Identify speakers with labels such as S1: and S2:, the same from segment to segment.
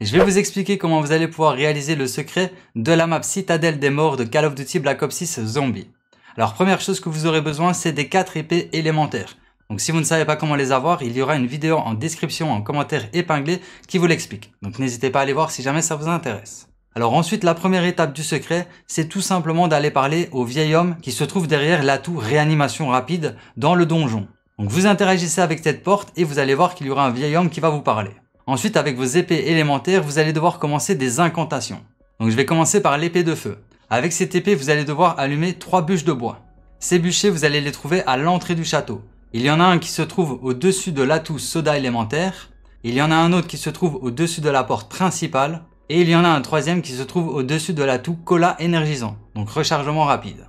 S1: Je vais vous expliquer comment vous allez pouvoir réaliser le secret de la map Citadelle des Morts de Call of Duty Black Ops 6 Zombie. Alors première chose que vous aurez besoin, c'est des 4 épées élémentaires. Donc si vous ne savez pas comment les avoir, il y aura une vidéo en description, en commentaire épinglé qui vous l'explique. Donc n'hésitez pas à aller voir si jamais ça vous intéresse. Alors ensuite, la première étape du secret, c'est tout simplement d'aller parler au vieil homme qui se trouve derrière l'atout réanimation rapide dans le donjon. Donc vous interagissez avec cette porte et vous allez voir qu'il y aura un vieil homme qui va vous parler. Ensuite, avec vos épées élémentaires, vous allez devoir commencer des incantations. Donc je vais commencer par l'épée de feu. Avec cette épée, vous allez devoir allumer trois bûches de bois. Ces bûchers, vous allez les trouver à l'entrée du château. Il y en a un qui se trouve au-dessus de l'atout soda élémentaire. Il y en a un autre qui se trouve au-dessus de la porte principale. Et il y en a un troisième qui se trouve au-dessus de l'atout cola énergisant, donc rechargement rapide.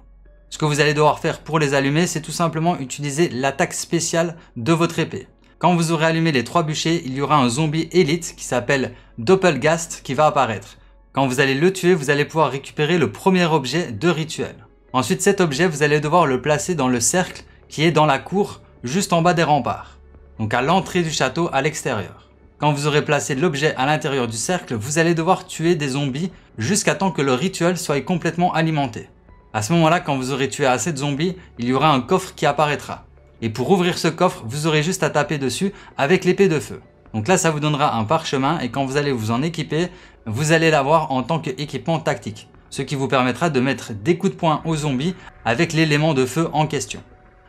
S1: Ce que vous allez devoir faire pour les allumer, c'est tout simplement utiliser l'attaque spéciale de votre épée. Quand vous aurez allumé les trois bûchers, il y aura un zombie élite qui s'appelle Doppelgast qui va apparaître. Quand vous allez le tuer, vous allez pouvoir récupérer le premier objet de rituel. Ensuite, cet objet, vous allez devoir le placer dans le cercle qui est dans la cour, juste en bas des remparts. Donc à l'entrée du château, à l'extérieur. Quand vous aurez placé l'objet à l'intérieur du cercle, vous allez devoir tuer des zombies jusqu'à temps que le rituel soit complètement alimenté. À ce moment-là, quand vous aurez tué assez de zombies, il y aura un coffre qui apparaîtra. Et pour ouvrir ce coffre, vous aurez juste à taper dessus avec l'épée de feu. Donc là, ça vous donnera un parchemin et quand vous allez vous en équiper, vous allez l'avoir en tant qu'équipement tactique. Ce qui vous permettra de mettre des coups de poing aux zombies avec l'élément de feu en question.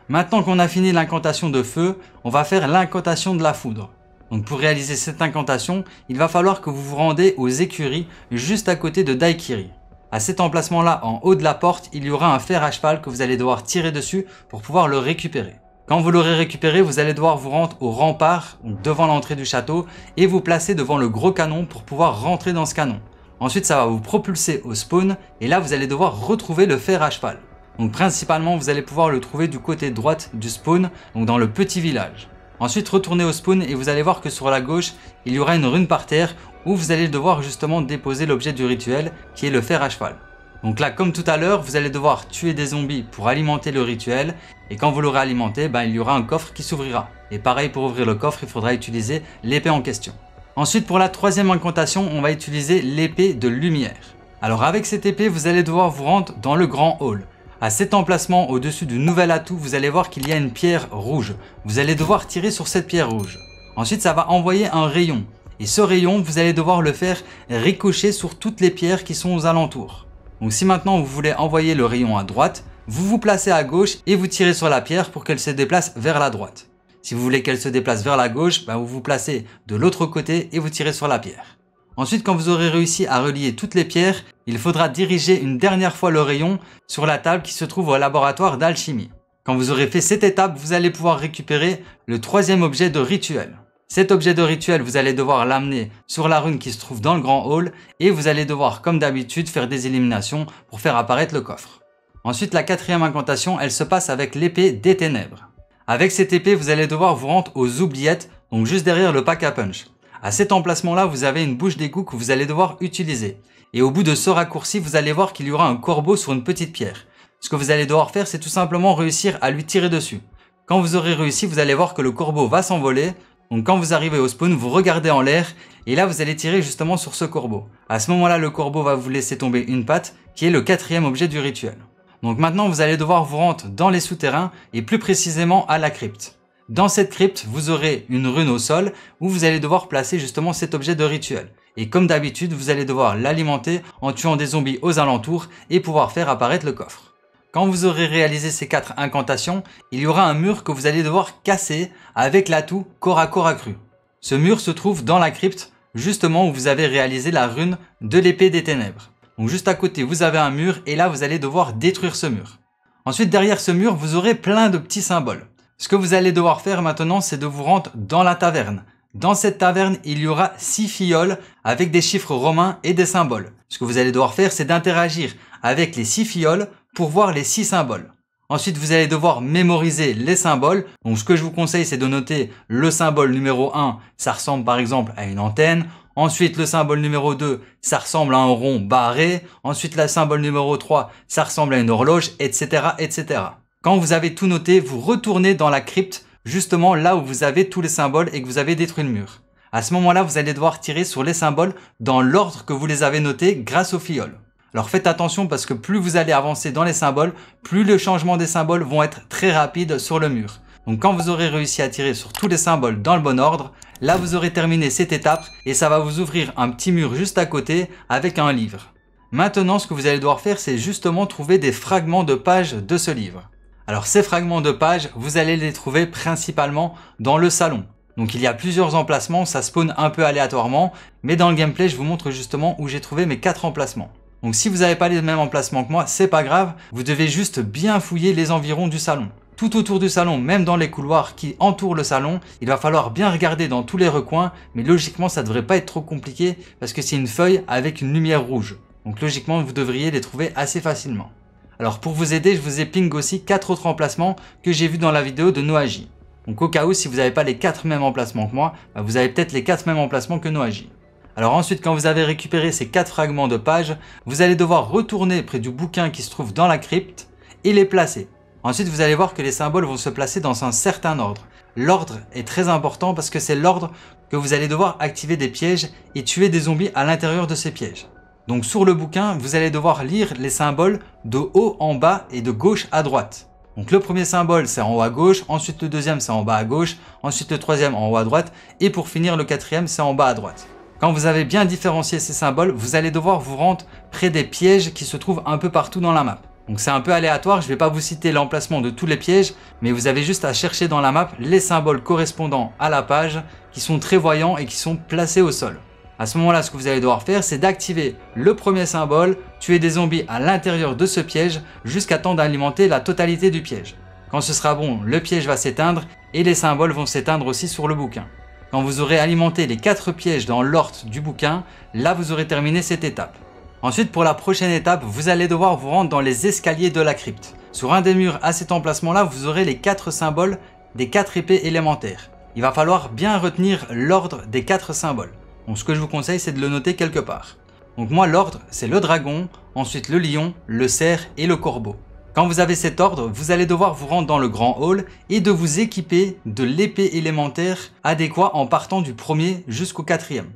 S1: Maintenant qu'on a fini l'incantation de feu, on va faire l'incantation de la foudre. Donc pour réaliser cette incantation, il va falloir que vous vous rendez aux écuries juste à côté de Daikiri. À cet emplacement-là, en haut de la porte, il y aura un fer à cheval que vous allez devoir tirer dessus pour pouvoir le récupérer. Quand vous l'aurez récupéré, vous allez devoir vous rendre au rempart, devant l'entrée du château, et vous placer devant le gros canon pour pouvoir rentrer dans ce canon. Ensuite, ça va vous propulser au spawn, et là, vous allez devoir retrouver le fer à cheval. Donc principalement, vous allez pouvoir le trouver du côté droite du spawn, donc dans le petit village. Ensuite, retournez au spawn et vous allez voir que sur la gauche, il y aura une rune par terre où vous allez devoir justement déposer l'objet du rituel qui est le fer à cheval. Donc là, comme tout à l'heure, vous allez devoir tuer des zombies pour alimenter le rituel. Et quand vous l'aurez alimenté, ben, il y aura un coffre qui s'ouvrira. Et pareil, pour ouvrir le coffre, il faudra utiliser l'épée en question. Ensuite, pour la troisième incantation, on va utiliser l'épée de lumière. Alors avec cette épée, vous allez devoir vous rendre dans le grand hall. À cet emplacement, au-dessus du nouvel atout, vous allez voir qu'il y a une pierre rouge. Vous allez devoir tirer sur cette pierre rouge. Ensuite, ça va envoyer un rayon. Et ce rayon, vous allez devoir le faire ricocher sur toutes les pierres qui sont aux alentours. Donc si maintenant vous voulez envoyer le rayon à droite, vous vous placez à gauche et vous tirez sur la pierre pour qu'elle se déplace vers la droite. Si vous voulez qu'elle se déplace vers la gauche, ben, vous vous placez de l'autre côté et vous tirez sur la pierre. Ensuite, quand vous aurez réussi à relier toutes les pierres, il faudra diriger une dernière fois le rayon sur la table qui se trouve au laboratoire d'alchimie. Quand vous aurez fait cette étape, vous allez pouvoir récupérer le troisième objet de rituel. Cet objet de rituel, vous allez devoir l'amener sur la rune qui se trouve dans le grand hall et vous allez devoir, comme d'habitude, faire des éliminations pour faire apparaître le coffre. Ensuite, la quatrième incantation, elle se passe avec l'épée des ténèbres. Avec cette épée, vous allez devoir vous rendre aux oubliettes, donc juste derrière le pack à punch. À cet emplacement-là, vous avez une bouche d'égout que vous allez devoir utiliser. Et au bout de ce raccourci, vous allez voir qu'il y aura un corbeau sur une petite pierre. Ce que vous allez devoir faire, c'est tout simplement réussir à lui tirer dessus. Quand vous aurez réussi, vous allez voir que le corbeau va s'envoler, donc quand vous arrivez au spawn, vous regardez en l'air et là vous allez tirer justement sur ce corbeau. À ce moment-là, le corbeau va vous laisser tomber une patte qui est le quatrième objet du rituel. Donc maintenant, vous allez devoir vous rendre dans les souterrains et plus précisément à la crypte. Dans cette crypte, vous aurez une rune au sol où vous allez devoir placer justement cet objet de rituel. Et comme d'habitude, vous allez devoir l'alimenter en tuant des zombies aux alentours et pouvoir faire apparaître le coffre. Quand vous aurez réalisé ces quatre incantations, il y aura un mur que vous allez devoir casser avec l'atout corps à corps accru. Ce mur se trouve dans la crypte, justement où vous avez réalisé la rune de l'épée des ténèbres. Donc juste à côté, vous avez un mur et là, vous allez devoir détruire ce mur. Ensuite, derrière ce mur, vous aurez plein de petits symboles. Ce que vous allez devoir faire maintenant, c'est de vous rendre dans la taverne. Dans cette taverne, il y aura six fioles avec des chiffres romains et des symboles. Ce que vous allez devoir faire, c'est d'interagir avec les six fioles pour voir les six symboles. Ensuite, vous allez devoir mémoriser les symboles. Donc, ce que je vous conseille, c'est de noter le symbole numéro 1, ça ressemble par exemple à une antenne. Ensuite, le symbole numéro 2, ça ressemble à un rond barré. Ensuite, le symbole numéro 3, ça ressemble à une horloge, etc., etc. Quand vous avez tout noté, vous retournez dans la crypte, justement là où vous avez tous les symboles et que vous avez détruit le mur. À ce moment-là, vous allez devoir tirer sur les symboles dans l'ordre que vous les avez notés grâce au filleul. Alors faites attention parce que plus vous allez avancer dans les symboles, plus le changement des symboles vont être très rapides sur le mur. Donc quand vous aurez réussi à tirer sur tous les symboles dans le bon ordre, là vous aurez terminé cette étape et ça va vous ouvrir un petit mur juste à côté avec un livre. Maintenant ce que vous allez devoir faire c'est justement trouver des fragments de pages de ce livre. Alors ces fragments de pages, vous allez les trouver principalement dans le salon. Donc il y a plusieurs emplacements, ça spawn un peu aléatoirement, mais dans le gameplay je vous montre justement où j'ai trouvé mes quatre emplacements. Donc si vous n'avez pas les mêmes emplacements que moi, c'est pas grave, vous devez juste bien fouiller les environs du salon tout autour du salon, même dans les couloirs qui entourent le salon, il va falloir bien regarder dans tous les recoins, mais logiquement ça devrait pas être trop compliqué parce que c'est une feuille avec une lumière rouge. Donc logiquement vous devriez les trouver assez facilement. Alors pour vous aider, je vous ai ping aussi quatre autres emplacements que j'ai vus dans la vidéo de Noaji. Donc au cas où si vous n'avez pas les quatre mêmes emplacements que moi, bah, vous avez peut-être les quatre mêmes emplacements que Noaji. Alors ensuite, quand vous avez récupéré ces quatre fragments de page, vous allez devoir retourner près du bouquin qui se trouve dans la crypte et les placer. Ensuite, vous allez voir que les symboles vont se placer dans un certain ordre. L'ordre est très important parce que c'est l'ordre que vous allez devoir activer des pièges et tuer des zombies à l'intérieur de ces pièges. Donc sur le bouquin, vous allez devoir lire les symboles de haut en bas et de gauche à droite. Donc le premier symbole c'est en haut à gauche, ensuite le deuxième c'est en bas à gauche, ensuite le troisième en haut à droite et pour finir le quatrième c'est en bas à droite. Quand vous avez bien différencié ces symboles, vous allez devoir vous rendre près des pièges qui se trouvent un peu partout dans la map. Donc c'est un peu aléatoire, je ne vais pas vous citer l'emplacement de tous les pièges, mais vous avez juste à chercher dans la map les symboles correspondant à la page qui sont très voyants et qui sont placés au sol. À ce moment-là, ce que vous allez devoir faire, c'est d'activer le premier symbole, tuer des zombies à l'intérieur de ce piège jusqu'à temps d'alimenter la totalité du piège. Quand ce sera bon, le piège va s'éteindre et les symboles vont s'éteindre aussi sur le bouquin. Quand vous aurez alimenté les 4 pièges dans l'ordre du bouquin, là vous aurez terminé cette étape. Ensuite, pour la prochaine étape, vous allez devoir vous rendre dans les escaliers de la crypte. Sur un des murs à cet emplacement-là, vous aurez les quatre symboles des quatre épées élémentaires. Il va falloir bien retenir l'ordre des quatre symboles. Donc ce que je vous conseille, c'est de le noter quelque part. Donc moi, l'ordre, c'est le dragon, ensuite le lion, le cerf et le corbeau. Quand vous avez cet ordre, vous allez devoir vous rendre dans le grand hall et de vous équiper de l'épée élémentaire adéquat en partant du premier jusqu'au quatrième.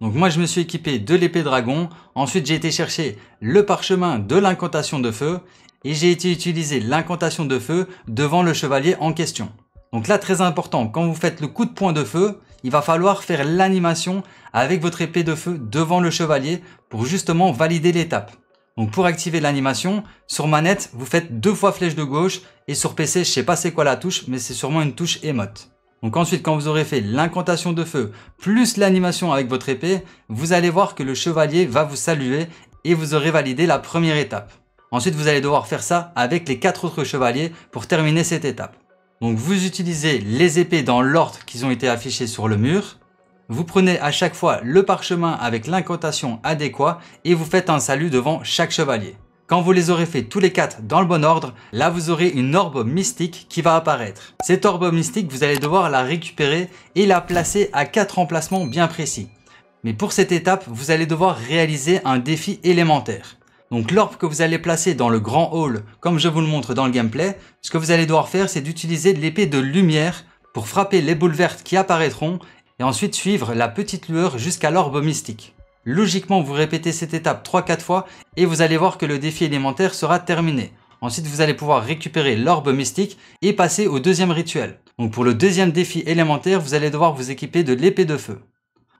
S1: Donc moi je me suis équipé de l'épée dragon, ensuite j'ai été chercher le parchemin de l'incantation de feu et j'ai été utiliser l'incantation de feu devant le chevalier en question. Donc là très important, quand vous faites le coup de poing de feu, il va falloir faire l'animation avec votre épée de feu devant le chevalier pour justement valider l'étape. Donc pour activer l'animation, sur manette, vous faites deux fois flèche de gauche et sur PC, je sais pas c'est quoi la touche, mais c'est sûrement une touche émote. Donc ensuite, quand vous aurez fait l'incantation de feu plus l'animation avec votre épée, vous allez voir que le chevalier va vous saluer et vous aurez validé la première étape. Ensuite, vous allez devoir faire ça avec les quatre autres chevaliers pour terminer cette étape. Donc vous utilisez les épées dans l'ordre qu'ils ont été affichés sur le mur. Vous prenez à chaque fois le parchemin avec l'incantation adéquat et vous faites un salut devant chaque chevalier. Quand vous les aurez fait tous les quatre dans le bon ordre, là vous aurez une orbe mystique qui va apparaître. Cette orbe mystique, vous allez devoir la récupérer et la placer à quatre emplacements bien précis. Mais pour cette étape, vous allez devoir réaliser un défi élémentaire. Donc l'orbe que vous allez placer dans le grand hall, comme je vous le montre dans le gameplay, ce que vous allez devoir faire, c'est d'utiliser l'épée de lumière pour frapper les boules vertes qui apparaîtront et ensuite suivre la petite lueur jusqu'à l'orbe mystique. Logiquement, vous répétez cette étape 3-4 fois et vous allez voir que le défi élémentaire sera terminé. Ensuite, vous allez pouvoir récupérer l'orbe mystique et passer au deuxième rituel. Donc pour le deuxième défi élémentaire, vous allez devoir vous équiper de l'épée de feu.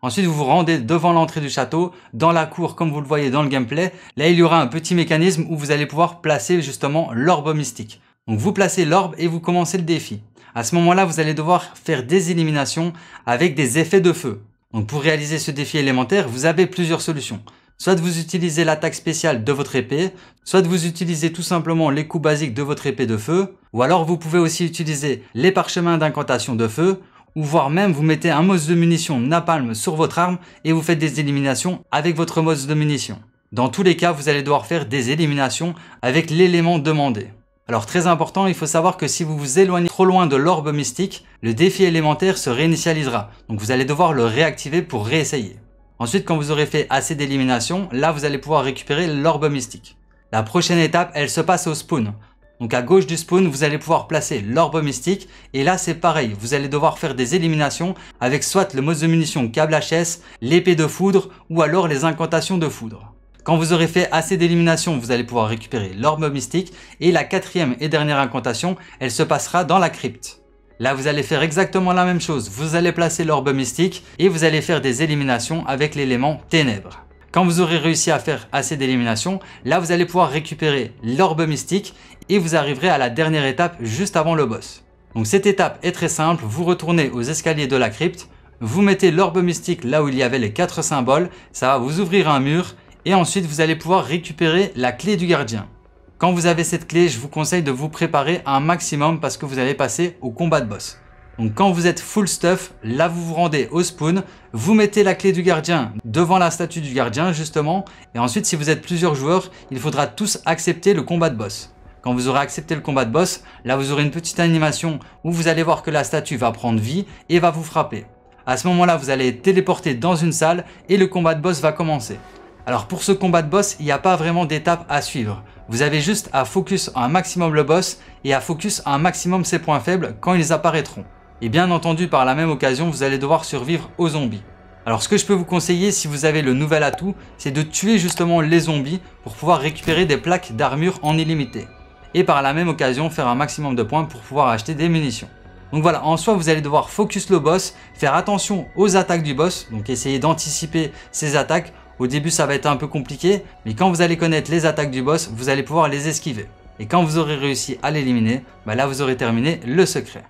S1: Ensuite, vous vous rendez devant l'entrée du château, dans la cour comme vous le voyez dans le gameplay. Là, il y aura un petit mécanisme où vous allez pouvoir placer justement l'orbe mystique. Donc vous placez l'orbe et vous commencez le défi. À ce moment-là, vous allez devoir faire des éliminations avec des effets de feu. Donc pour réaliser ce défi élémentaire, vous avez plusieurs solutions. Soit vous utilisez l'attaque spéciale de votre épée, soit vous utilisez tout simplement les coups basiques de votre épée de feu, ou alors vous pouvez aussi utiliser les parchemins d'incantation de feu, ou voire même vous mettez un mode de munition napalm sur votre arme et vous faites des éliminations avec votre mode de munition. Dans tous les cas, vous allez devoir faire des éliminations avec l'élément demandé. Alors très important, il faut savoir que si vous vous éloignez trop loin de l'orbe mystique, le défi élémentaire se réinitialisera. Donc vous allez devoir le réactiver pour réessayer. Ensuite, quand vous aurez fait assez d'éliminations, là vous allez pouvoir récupérer l'orbe mystique. La prochaine étape, elle se passe au spawn. Donc à gauche du spawn, vous allez pouvoir placer l'orbe mystique. Et là, c'est pareil. Vous allez devoir faire des éliminations avec soit le mode de munition câble HS, l'épée de foudre ou alors les incantations de foudre. Quand vous aurez fait assez d'éliminations, vous allez pouvoir récupérer l'orbe mystique. Et la quatrième et dernière incantation, elle se passera dans la crypte. Là, vous allez faire exactement la même chose. Vous allez placer l'orbe mystique et vous allez faire des éliminations avec l'élément ténèbres. Quand vous aurez réussi à faire assez d'éliminations, là vous allez pouvoir récupérer l'orbe mystique et vous arriverez à la dernière étape juste avant le boss. Donc cette étape est très simple, vous retournez aux escaliers de la crypte, vous mettez l'orbe mystique là où il y avait les quatre symboles, ça va vous ouvrir un mur et ensuite vous allez pouvoir récupérer la clé du gardien. Quand vous avez cette clé, je vous conseille de vous préparer un maximum parce que vous allez passer au combat de boss. Donc quand vous êtes full stuff, là vous vous rendez au spawn, vous mettez la clé du gardien devant la statue du gardien justement, et ensuite si vous êtes plusieurs joueurs, il faudra tous accepter le combat de boss. Quand vous aurez accepté le combat de boss, là vous aurez une petite animation où vous allez voir que la statue va prendre vie et va vous frapper. À ce moment-là, vous allez être téléporté dans une salle et le combat de boss va commencer. Alors pour ce combat de boss, il n'y a pas vraiment d'étape à suivre. Vous avez juste à focus un maximum le boss et à focus un maximum ses points faibles quand ils apparaîtront. Et bien entendu, par la même occasion, vous allez devoir survivre aux zombies. Alors ce que je peux vous conseiller si vous avez le nouvel atout, c'est de tuer justement les zombies pour pouvoir récupérer des plaques d'armure en illimité. Et par la même occasion, faire un maximum de points pour pouvoir acheter des munitions. Donc voilà, en soi, vous allez devoir focus le boss, faire attention aux attaques du boss, donc essayer d'anticiper ses attaques. Au début, ça va être un peu compliqué, mais quand vous allez connaître les attaques du boss, vous allez pouvoir les esquiver. Et quand vous aurez réussi à l'éliminer, bah là, vous aurez terminé le secret.